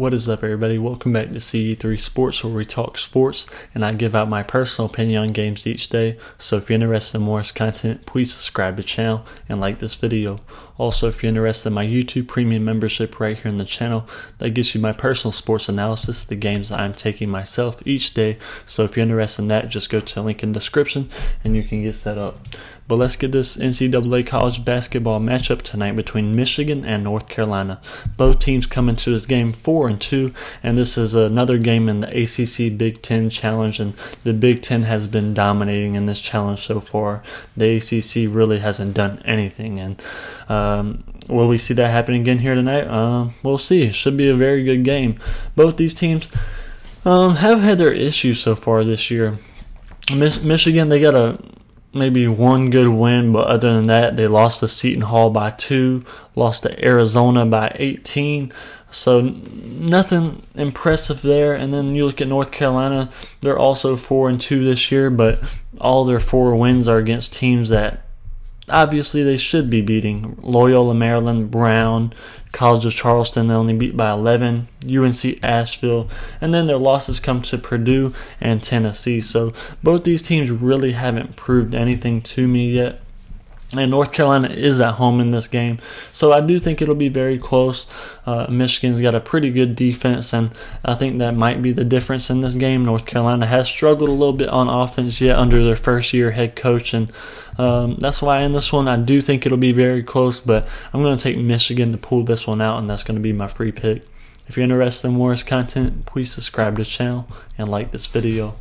What is up, everybody? Welcome back to CE3 Sports, where we talk sports and I give out my personal opinion on games each day. So, if you're interested in more content, please subscribe to the channel and like this video. Also, if you're interested in my YouTube Premium membership right here in the channel, that gives you my personal sports analysis, the games I'm taking myself each day. So, if you're interested in that, just go to the link in the description and you can get set up. But let's get this NCAA college basketball matchup tonight between Michigan and North Carolina. Both teams come into this game four and two, and this is another game in the ACC Big Ten Challenge, and the Big Ten has been dominating in this challenge so far. The ACC really hasn't done anything, and um, will we see that happen again here tonight? Uh, we'll see. It should be a very good game. Both these teams um, have had their issues so far this year. Michigan, they got a maybe one good win, but other than that, they lost to Seton Hall by two, lost to Arizona by 18. So nothing impressive there. And then you look at North Carolina; they're also four and two this year, but all their four wins are against teams that obviously they should be beating Loyola Maryland, Brown, College of Charleston. They only beat by 11. UNC Asheville, and then their losses come to Purdue and Tennessee. So both these teams really haven't proved anything to me yet. And North Carolina is at home in this game. So I do think it'll be very close. Uh, Michigan's got a pretty good defense, and I think that might be the difference in this game. North Carolina has struggled a little bit on offense yet under their first year head coach, and um, that's why in this one I do think it'll be very close, but I'm going to take Michigan to pull this one out, and that's going to be my free pick. If you're interested in more content, please subscribe to the channel and like this video.